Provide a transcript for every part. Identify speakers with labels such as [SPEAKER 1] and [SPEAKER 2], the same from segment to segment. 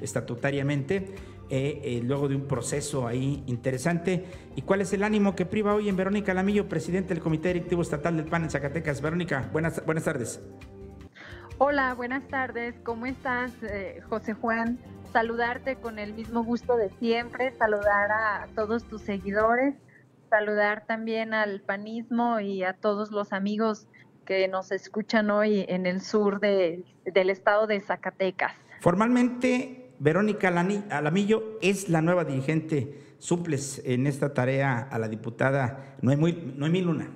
[SPEAKER 1] estatutariamente, eh, eh, luego de un proceso ahí interesante. ¿Y cuál es el ánimo que priva hoy en Verónica Lamillo, presidente del Comité Directivo Estatal del PAN en Zacatecas? Verónica, buenas, buenas tardes.
[SPEAKER 2] Hola, buenas tardes. ¿Cómo estás, eh, José Juan? Saludarte con el mismo gusto de siempre, saludar a todos tus seguidores, saludar también al panismo y a todos los amigos que nos escuchan hoy en el sur del estado de Zacatecas.
[SPEAKER 1] Formalmente, Verónica Alamillo es la nueva dirigente, suples en esta tarea a la diputada Noemí Luna.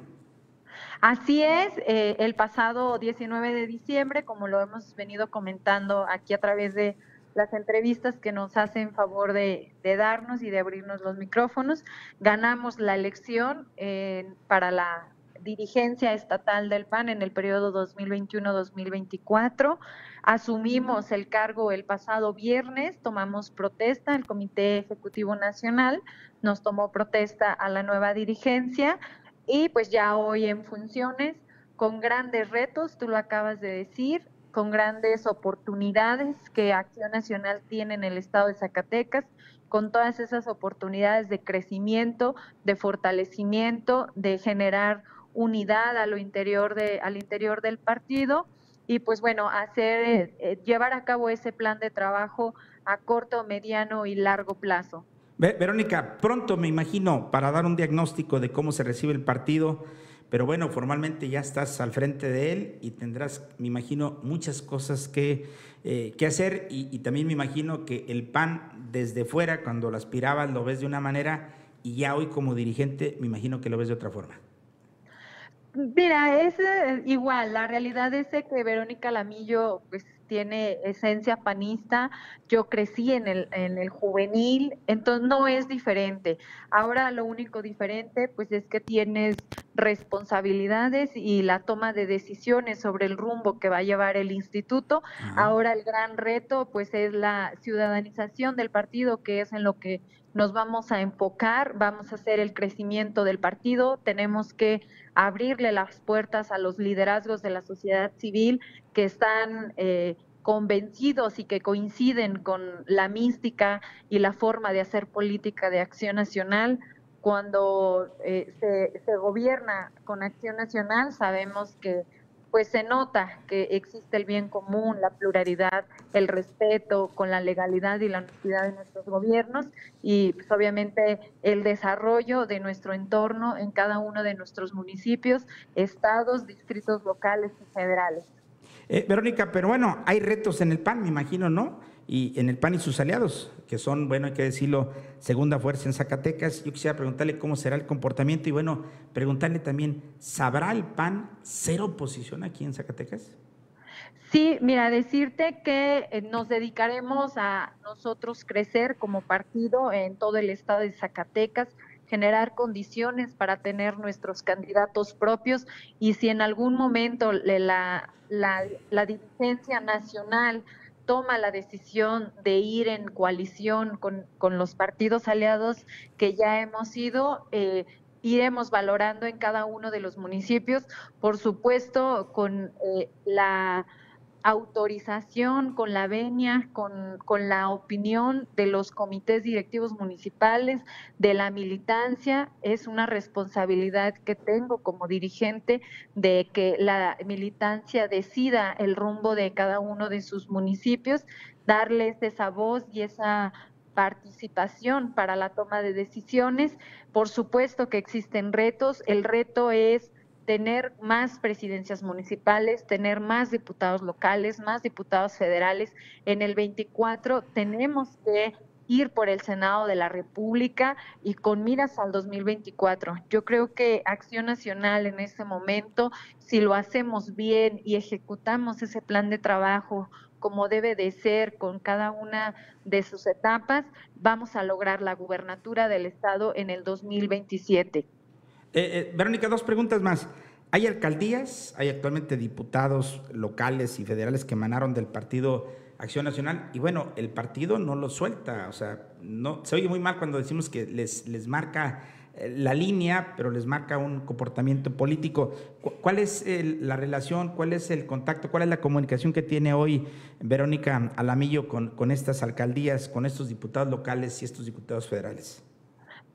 [SPEAKER 2] Así es, eh, el pasado 19 de diciembre, como lo hemos venido comentando aquí a través de las entrevistas que nos hacen favor de, darnos y de abrirnos los micrófonos, ganamos la elección eh, para la dirigencia estatal del PAN en el periodo 2021-2024. Asumimos el cargo el pasado viernes, tomamos protesta, el Comité Ejecutivo Nacional nos tomó protesta a la nueva dirigencia y pues ya hoy en funciones con grandes retos, tú lo acabas de decir, con grandes oportunidades que Acción Nacional tiene en el estado de Zacatecas, con todas esas oportunidades de crecimiento, de fortalecimiento, de generar unidad a lo interior de, al interior del partido y pues bueno, hacer, eh, llevar a cabo ese plan de trabajo a corto, mediano y largo plazo.
[SPEAKER 1] Verónica, pronto me imagino para dar un diagnóstico de cómo se recibe el partido, pero bueno, formalmente ya estás al frente de él y tendrás, me imagino, muchas cosas que, eh, que hacer y, y, también me imagino que el PAN desde fuera, cuando lo aspirabas, lo ves de una manera y ya hoy como dirigente, me imagino que lo ves de otra forma.
[SPEAKER 2] Mira, es eh, igual, la realidad es que Verónica Lamillo pues tiene esencia panista, yo crecí en el, en el juvenil, entonces no es diferente. Ahora lo único diferente pues es que tienes responsabilidades y la toma de decisiones sobre el rumbo que va a llevar el instituto. Ahora el gran reto pues es la ciudadanización del partido, que es en lo que nos vamos a enfocar, vamos a hacer el crecimiento del partido, tenemos que abrirle las puertas a los liderazgos de la sociedad civil que están eh, convencidos y que coinciden con la mística y la forma de hacer política de acción nacional. Cuando eh, se, se gobierna con acción nacional, sabemos que pues se nota que existe el bien común, la pluralidad, el respeto con la legalidad y la honestidad de nuestros gobiernos y pues, obviamente el desarrollo de nuestro entorno en cada uno de nuestros municipios, estados, distritos locales y federales.
[SPEAKER 1] Eh, Verónica, pero bueno, hay retos en el PAN, me imagino, ¿no? Y en el PAN y sus aliados, que son, bueno, hay que decirlo, segunda fuerza en Zacatecas. Yo quisiera preguntarle cómo será el comportamiento y, bueno, preguntarle también, ¿sabrá el PAN ser oposición aquí en Zacatecas?
[SPEAKER 2] Sí, mira, decirte que eh, nos dedicaremos a nosotros crecer como partido en todo el estado de Zacatecas, generar condiciones para tener nuestros candidatos propios y si en algún momento la, la, la dirigencia nacional toma la decisión de ir en coalición con, con los partidos aliados que ya hemos ido, eh, iremos valorando en cada uno de los municipios, por supuesto, con eh, la autorización, con la venia, con, con, la opinión de los comités directivos municipales, de la militancia. Es una responsabilidad que tengo como dirigente de que la militancia decida el rumbo de cada uno de sus municipios, darles esa voz y esa participación para la toma de decisiones. Por supuesto que existen retos. El reto es tener más presidencias municipales, tener más diputados locales, más diputados federales. En el 24 tenemos que ir por el Senado de la República y con miras al 2024. Yo creo que Acción Nacional en este momento, si lo hacemos bien y ejecutamos ese plan de trabajo como debe de ser con cada una de sus etapas, vamos a lograr la gubernatura del Estado en el 2027.
[SPEAKER 1] Eh, eh, Verónica, dos preguntas más. Hay alcaldías, hay actualmente diputados locales y federales que emanaron del partido Acción Nacional y bueno, el partido no lo suelta, o sea, no, se oye muy mal cuando decimos que les, les marca eh, la línea, pero les marca un comportamiento político. ¿Cuál es la relación, cuál es el contacto, cuál es la comunicación que tiene hoy Verónica Alamillo con, con estas alcaldías, con estos diputados locales y estos diputados federales?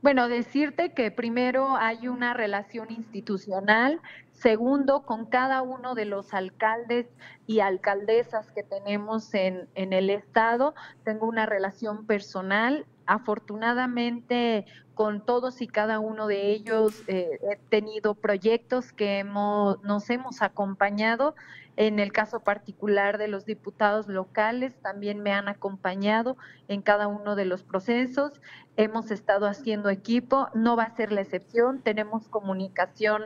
[SPEAKER 2] Bueno, decirte que primero hay una relación institucional, segundo, con cada uno de los alcaldes y alcaldesas que tenemos en, en el estado, tengo una relación personal. Afortunadamente, con todos y cada uno de ellos eh, he tenido proyectos que hemos, nos hemos acompañado. En el caso particular de los diputados locales, también me han acompañado en cada uno de los procesos. Hemos estado haciendo equipo, no va a ser la excepción. Tenemos comunicación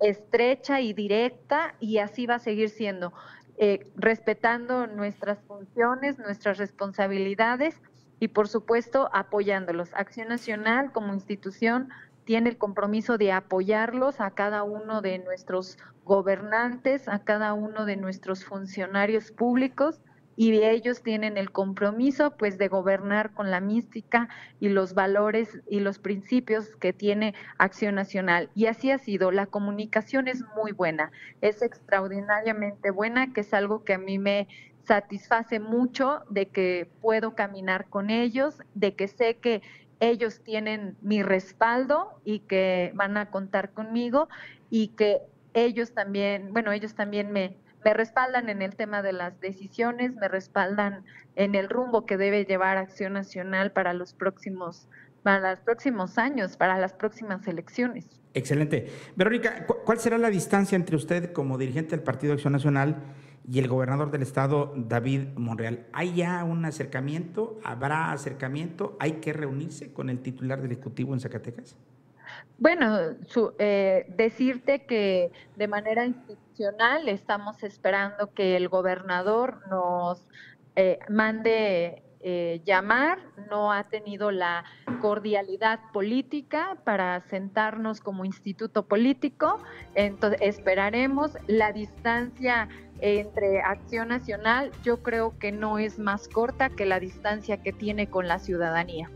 [SPEAKER 2] estrecha y directa y así va a seguir siendo, eh, respetando nuestras funciones, nuestras responsabilidades y por supuesto apoyándolos. Acción Nacional como institución tiene el compromiso de apoyarlos a cada uno de nuestros gobernantes, a cada uno de nuestros funcionarios públicos y ellos tienen el compromiso pues de gobernar con la mística y los valores y los principios que tiene Acción Nacional. Y así ha sido, la comunicación es muy buena, es extraordinariamente buena, que es algo que a mí me satisface mucho de que puedo caminar con ellos, de que sé que ellos tienen mi respaldo y que van a contar conmigo y que ellos también, bueno, ellos también me, me respaldan en el tema de las decisiones, me respaldan en el rumbo que debe llevar Acción Nacional para los próximos para los próximos años, para las próximas elecciones.
[SPEAKER 1] Excelente. Verónica, ¿cuál será la distancia entre usted como dirigente del Partido Acción Nacional y el gobernador del estado, David Monreal. ¿Hay ya un acercamiento? ¿Habrá acercamiento? ¿Hay que reunirse con el titular del Ejecutivo en Zacatecas?
[SPEAKER 2] Bueno, eh, decirte que de manera institucional estamos esperando que el gobernador nos eh, mande eh, llamar, no ha tenido la cordialidad política para sentarnos como instituto político, entonces esperaremos la distancia entre Acción Nacional, yo creo que no es más corta que la distancia que tiene con la ciudadanía.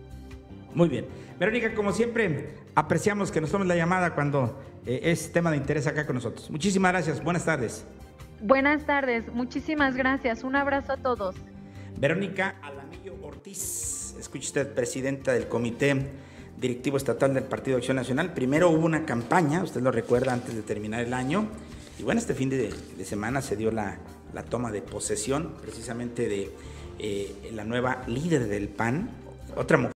[SPEAKER 1] Muy bien. Verónica, como siempre, apreciamos que nos tomes la llamada cuando eh, es tema de interés acá con nosotros. Muchísimas gracias. Buenas tardes.
[SPEAKER 2] Buenas tardes. Muchísimas gracias. Un abrazo a todos.
[SPEAKER 1] Verónica Alamillo Escuche usted, presidenta del Comité Directivo Estatal del Partido Acción Nacional. Primero hubo una campaña, usted lo recuerda, antes de terminar el año. Y bueno, este fin de, semana se dio la, toma de posesión precisamente de eh, la nueva líder del PAN, otra mujer.